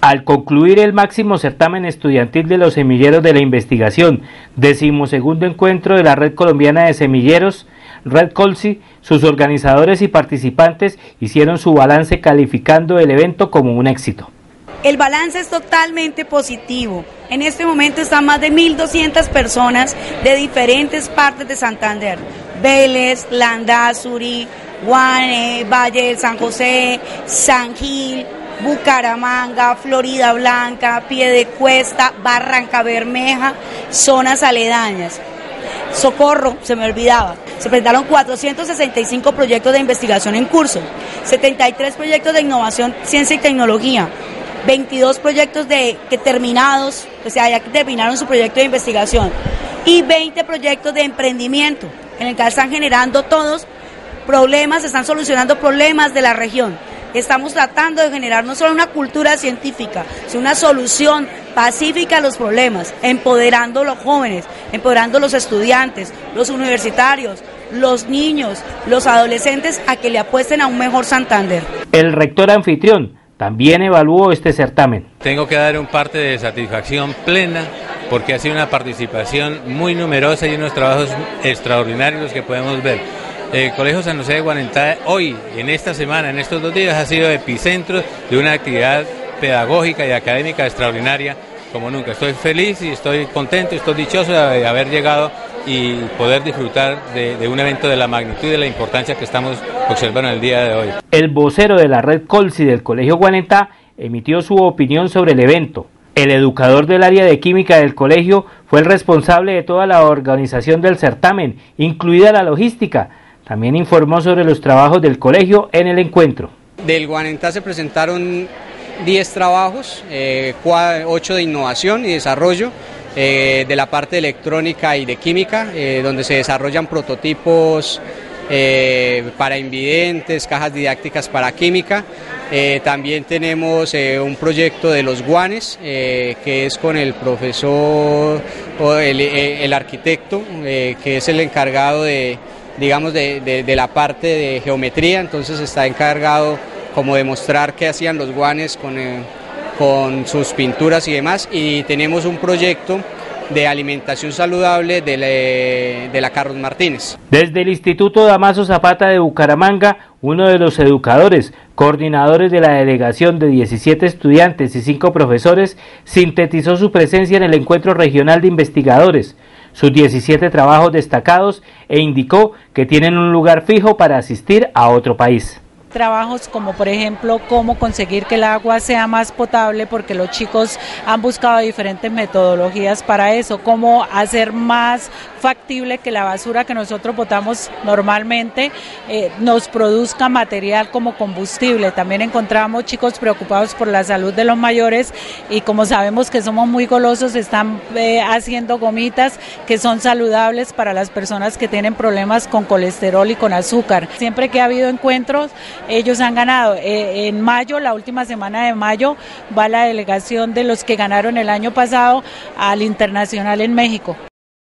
Al concluir el máximo certamen estudiantil de los semilleros de la investigación, decimosegundo encuentro de la Red Colombiana de Semilleros, Red Colsi, sus organizadores y participantes hicieron su balance calificando el evento como un éxito. El balance es totalmente positivo. En este momento están más de 1.200 personas de diferentes partes de Santander. Vélez, Landazuri, Guane, Valle del San José, San Gil, Bucaramanga, Florida Blanca, Piedecuesta, Barranca Bermeja, zonas aledañas. Socorro, se me olvidaba. Se presentaron 465 proyectos de investigación en curso, 73 proyectos de innovación, ciencia y tecnología, 22 proyectos de, que terminados, o sea, ya terminaron su proyecto de investigación, y 20 proyectos de emprendimiento, en el que están generando todos problemas, están solucionando problemas de la región. Estamos tratando de generar no solo una cultura científica, sino una solución pacífica a los problemas, empoderando a los jóvenes, empoderando a los estudiantes, los universitarios, los niños, los adolescentes a que le apuesten a un mejor Santander. El rector anfitrión también evaluó este certamen. Tengo que dar un parte de satisfacción plena porque ha sido una participación muy numerosa y unos trabajos extraordinarios que podemos ver. El Colegio San José de Guanentá hoy, en esta semana, en estos dos días, ha sido epicentro de una actividad pedagógica y académica extraordinaria como nunca. Estoy feliz y estoy contento, estoy dichoso de haber llegado y poder disfrutar de, un evento de la magnitud y la importancia que estamos observando el día de hoy. El vocero de la red Colsi del Colegio Guanentá emitió su opinión sobre el evento. El educador del área de química del colegio fue el responsable de toda la organización del certamen, incluida la logística, también informó sobre los trabajos del colegio en el encuentro. Del Guanentá se presentaron 10 trabajos, eh, 8 de innovación y desarrollo, eh, de la parte electrónica y de química, eh, donde se desarrollan prototipos eh, para invidentes, cajas didácticas para química. también tenemos un proyecto de los guanes, que es con el profesor, o el arquitecto, que es el encargado de digamos, de, la parte de geometría, entonces está encargado como de mostrar qué hacían los guanes con, eh, con sus pinturas y demás, y tenemos un proyecto de alimentación saludable de la, de la, Carlos Martínez. Desde el Instituto Damaso Zapata de Bucaramanga, uno de los educadores, coordinadores de la delegación de 17 estudiantes y 5 profesores, sintetizó su presencia en el encuentro regional de investigadores sus 17 trabajos destacados e indicó que tienen un lugar fijo para asistir a otro país trabajos como por ejemplo cómo conseguir que el agua sea más potable porque los chicos han buscado diferentes metodologías para eso, cómo hacer más factible que la basura que nosotros botamos normalmente eh, nos produzca material como combustible. También encontramos chicos preocupados por la salud de los mayores y como sabemos que somos muy golosos, están eh, haciendo gomitas que son saludables para las personas que tienen problemas con colesterol y con azúcar. Siempre que ha habido encuentros, ellos han ganado. Eh, en mayo, la última semana de mayo, va la delegación de los que ganaron el año pasado al Internacional en México.